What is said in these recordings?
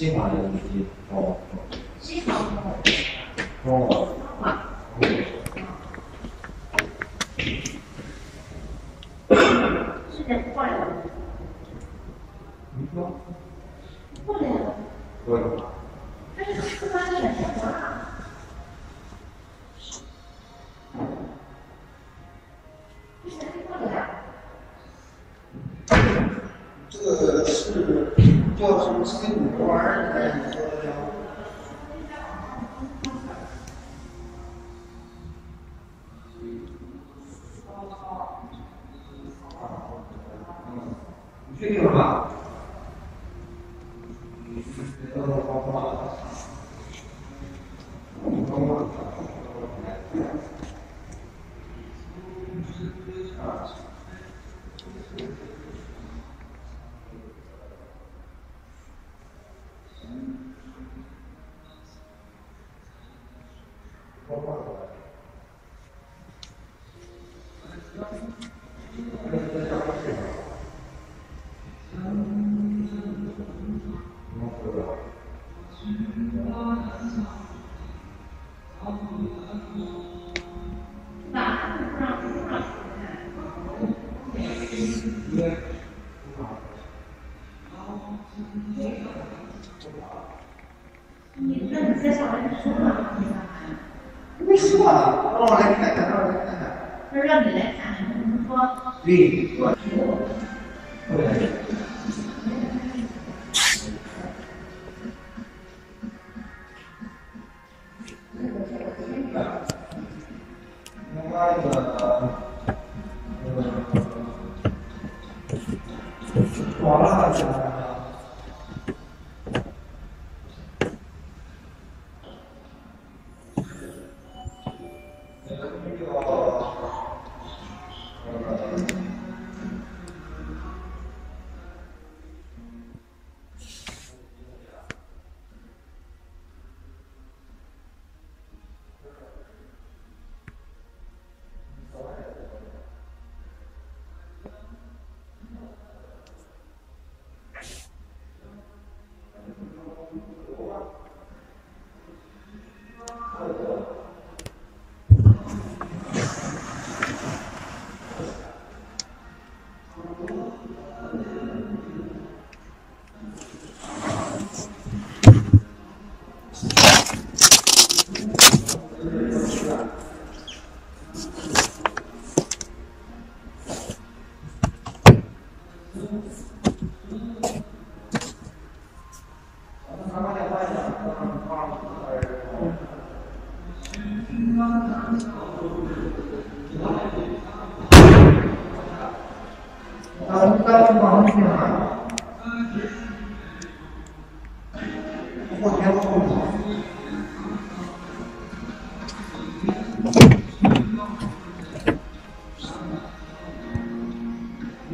新华的视机，哦哦。新华，哦。新华。过来了。你说？过来了。过来了。确定了吧对，我听我。那个是我听的，能那个呃，完了。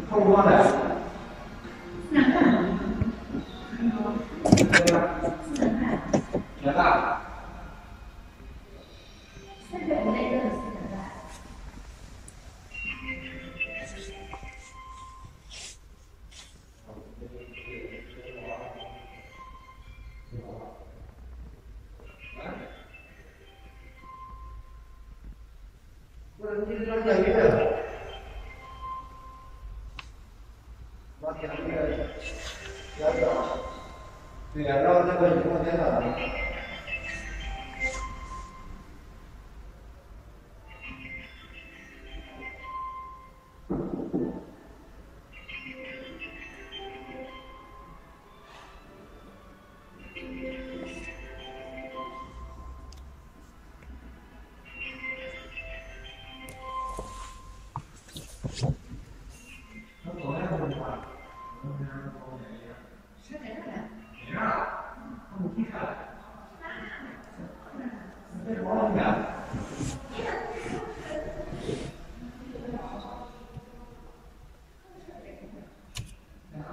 Come on out. Yeah, I know it's a good one.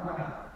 Obrigado.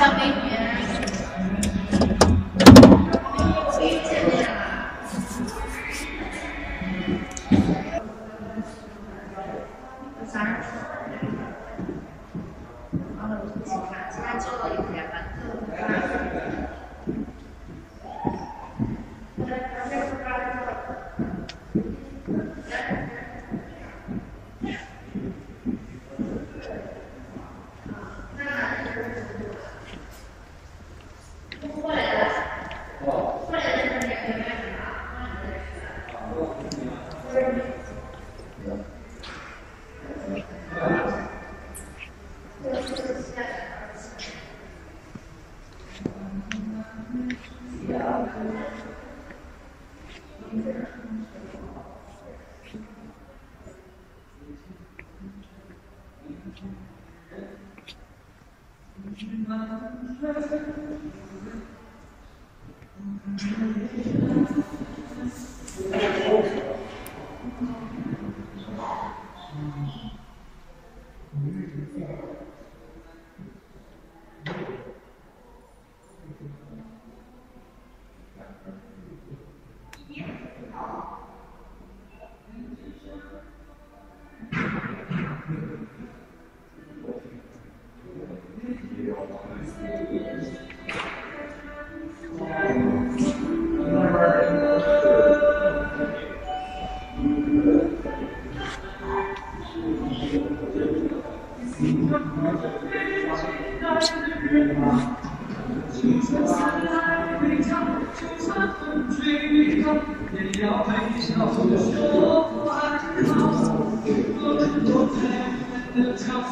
something 好，小美女。谁见面了？啥？完了，我其他其他交了一点吧。也要微笑着说爱，多多的唱出